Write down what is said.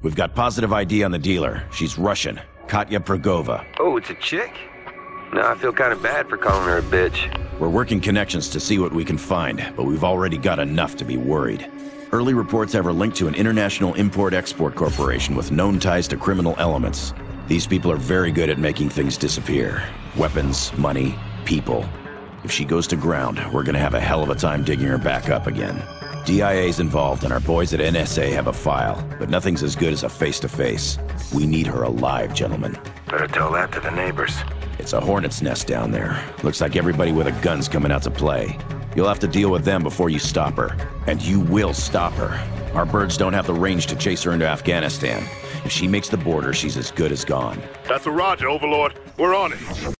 We've got positive ID on the dealer. She's Russian. Katya Progova. Oh, it's a chick? No, I feel kind of bad for calling her a bitch. We're working connections to see what we can find, but we've already got enough to be worried. Early reports have her linked to an international import-export corporation with known ties to criminal elements. These people are very good at making things disappear. Weapons, money, people. If she goes to ground, we're gonna have a hell of a time digging her back up again. DIA's involved and our boys at NSA have a file, but nothing's as good as a face-to-face. We need her alive, gentlemen. Better tell that to the neighbors. It's a hornet's nest down there. Looks like everybody with a gun's coming out to play. You'll have to deal with them before you stop her. And you will stop her. Our birds don't have the range to chase her into Afghanistan. If she makes the border, she's as good as gone. That's a roger, Overlord. We're on it.